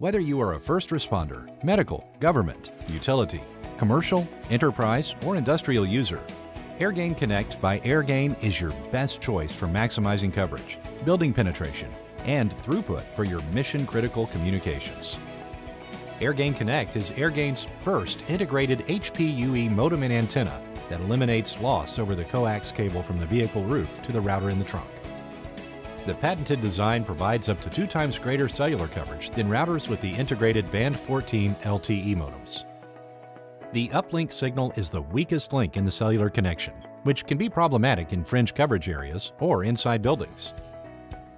Whether you are a first responder, medical, government, utility, commercial, enterprise, or industrial user, AirGain Connect by AirGain is your best choice for maximizing coverage, building penetration, and throughput for your mission critical communications. AirGain Connect is AirGain's first integrated HPUE modem and antenna that eliminates loss over the coax cable from the vehicle roof to the router in the trunk. The patented design provides up to two times greater cellular coverage than routers with the integrated Band 14 LTE modems. The uplink signal is the weakest link in the cellular connection, which can be problematic in fringe coverage areas or inside buildings.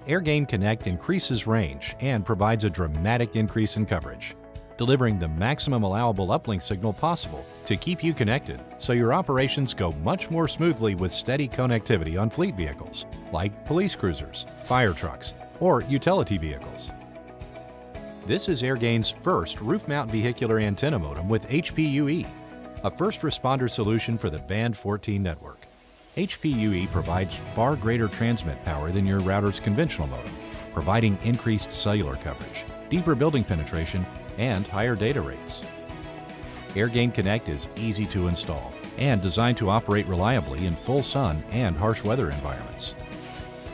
AirGain Connect increases range and provides a dramatic increase in coverage, delivering the maximum allowable uplink signal possible to keep you connected so your operations go much more smoothly with steady connectivity on fleet vehicles like police cruisers, fire trucks, or utility vehicles. This is AirGain's first roof mount vehicular antenna modem with HPUE, a first responder solution for the Band 14 network. HPUE provides far greater transmit power than your router's conventional modem, providing increased cellular coverage, deeper building penetration, and higher data rates. AirGain Connect is easy to install and designed to operate reliably in full sun and harsh weather environments.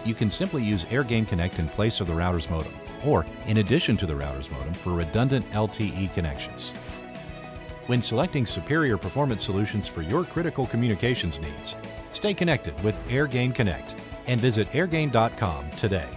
You can simply use AirGain Connect in place of the router's modem or in addition to the router's modem for redundant LTE connections. When selecting superior performance solutions for your critical communications needs, stay connected with AirGain Connect and visit airgain.com today.